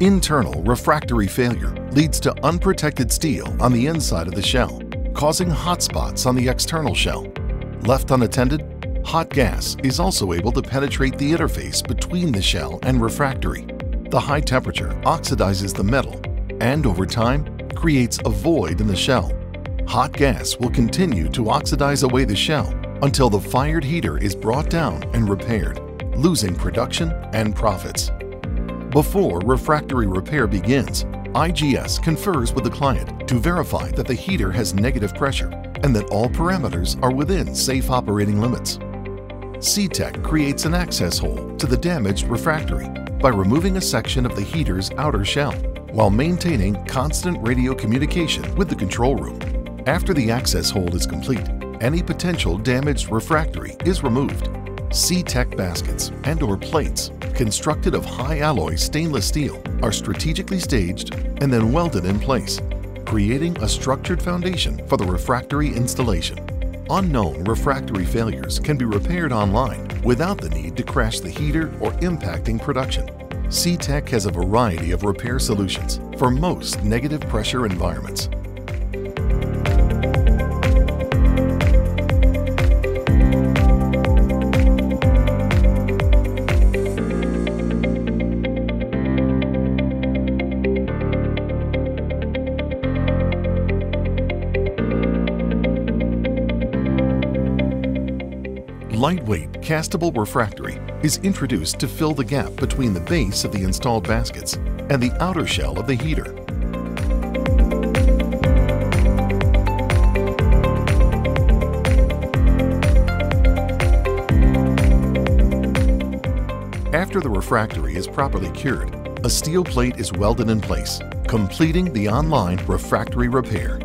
Internal refractory failure leads to unprotected steel on the inside of the shell, causing hot spots on the external shell. Left unattended, hot gas is also able to penetrate the interface between the shell and refractory. The high temperature oxidizes the metal and over time creates a void in the shell. Hot gas will continue to oxidize away the shell until the fired heater is brought down and repaired, losing production and profits. Before refractory repair begins, IGS confers with the client to verify that the heater has negative pressure and that all parameters are within safe operating limits. Sea-Tac creates an access hole to the damaged refractory by removing a section of the heater's outer shell while maintaining constant radio communication with the control room. After the access hole is complete, any potential damaged refractory is removed. Sea-Tac baskets and or plates constructed of high alloy stainless steel are strategically staged and then welded in place, creating a structured foundation for the refractory installation. Unknown refractory failures can be repaired online without the need to crash the heater or impacting production. Sea-Tac has a variety of repair solutions for most negative pressure environments. Lightweight castable refractory is introduced to fill the gap between the base of the installed baskets and the outer shell of the heater. After the refractory is properly cured, a steel plate is welded in place, completing the online refractory repair.